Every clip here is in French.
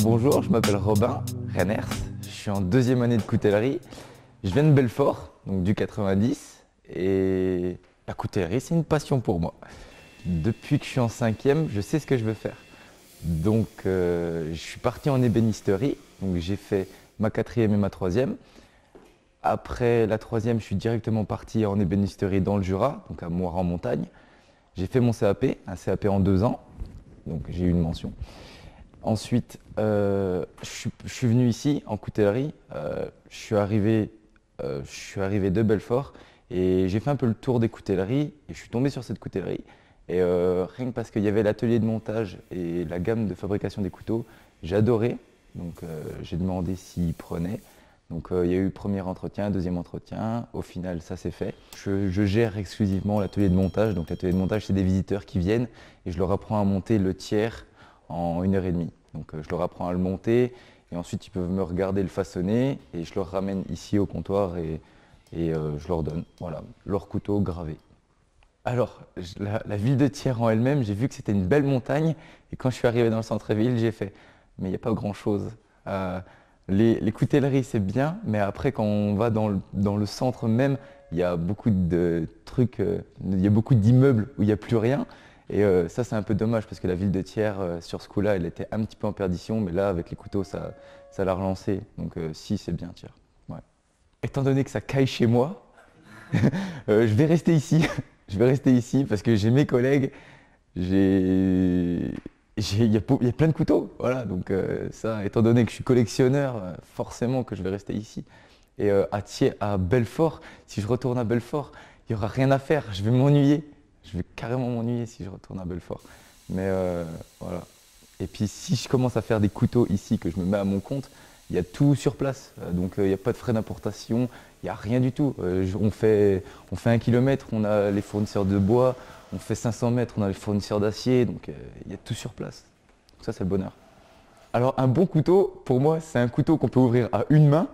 Bonjour, je m'appelle Robin Renners, je suis en deuxième année de coutellerie. Je viens de Belfort, donc du 90, et la coutellerie c'est une passion pour moi. Depuis que je suis en cinquième, je sais ce que je veux faire. Donc euh, je suis parti en ébénisterie, donc j'ai fait ma quatrième et ma troisième. Après la troisième, je suis directement parti en ébénisterie dans le Jura, donc à Moire en montagne. J'ai fait mon CAP, un CAP en deux ans, donc j'ai eu une mention. Ensuite, euh, je, suis, venu ici en coutellerie. Euh, je, suis arrivé, je suis arrivé de Belfort et j'ai fait un peu le tour des coutelleries et je suis tombé sur cette coutellerie. Et euh, rien que parce qu'il y avait l'atelier de montage et la gamme de fabrication des couteaux, adoré. Donc euh, j'ai demandé s'ils prenaient. Donc euh, il y a eu premier entretien, deuxième entretien. Au final, ça s'est fait. Je, gère exclusivement l'atelier de montage. Donc l'atelier de montage, c'est des visiteurs qui viennent et je leur apprends à monter le tiers en une heure et demie. Donc je leur apprends à le monter et ensuite ils peuvent me regarder le façonner et je leur ramène ici au comptoir et, et je leur donne voilà, leur couteau gravé. Alors, la, ville de Thiers en elle-même, j'ai vu que c'était une belle montagne. Et quand je suis arrivé dans le centre-ville, j'ai fait, mais il n'y a pas grand-chose. Euh, les, coutelleries, c'est bien, mais après, quand on va dans le, centre même, il y a beaucoup de trucs, euh, il y a beaucoup d'immeubles où il n'y a plus rien. Et euh, ça, c'est un peu dommage parce que la ville de Thiers, sur ce coup-là, elle était un petit peu en perdition, mais là, avec les couteaux, ça, ça l'a relancé. Donc, si, c'est bien Thiers. Étant donné que ça caille chez moi, je vais rester ici je vais rester ici parce que j'ai mes collègues, j'ai il y, a plein de couteaux, voilà. Donc euh, ça, étant donné que je suis collectionneur, euh, forcément que je vais rester ici. Et euh, à Thiers, à Belfort, si je retourne à Belfort, il n'y aura rien à faire. Je vais m'ennuyer. Je vais carrément m'ennuyer si je retourne à Belfort. Mais voilà. Et puis si je commence à faire des couteaux ici, que je me mets à mon compte, il y a tout sur place. Donc il n'y a pas de frais d'importation, il n'y a rien du tout. On, fait, on fait un kilomètre, on a les fournisseurs de bois, on fait 500 mètres, on a les fournisseurs d'acier, donc il y a tout sur place. ça c'est le bonheur. Alors un bon couteau, pour moi, c'est un couteau qu'on peut ouvrir à une main,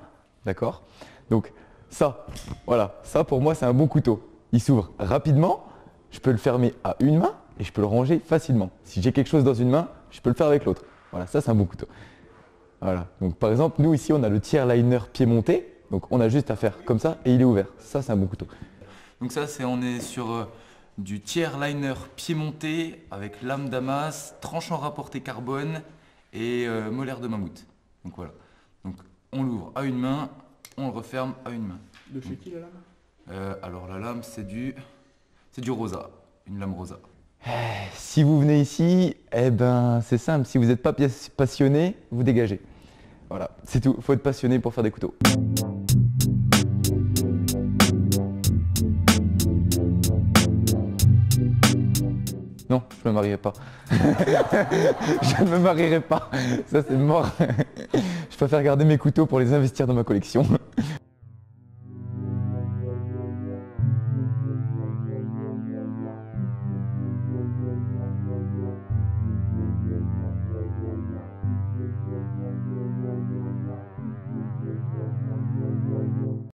d'accord? Donc ça, voilà, ça pour moi c'est un bon couteau. Il s'ouvre rapidement, je peux le fermer à une main et je peux le ranger facilement. Si j'ai quelque chose dans une main, je peux le faire avec l'autre. Voilà, ça c'est un bon couteau. Voilà. Donc par exemple, nous ici, on a le tiers liner pied monté. Donc on a juste à faire comme ça et il est ouvert. Ça, c'est un bon couteau. Donc ça, c'est on est sur euh, du tiers liner pied monté avec lame damas, tranchant rapporté carbone et euh, molaire de mammouth. Donc voilà. Donc on l'ouvre à une main, on le referme à une main. De chez qui la lame? euh, Alors la lame, c'est du, c'est du rosa, une lame rosa. Eh, si vous venez ici, eh ben c'est simple. Si vous n'êtes pas passionné, vous dégagez. Voilà, c'est tout. Faut être passionné pour faire des couteaux. Non, je me marierai pas. je ne me marierai pas. Ça, c'est mort. je préfère garder mes couteaux pour les investir dans ma collection.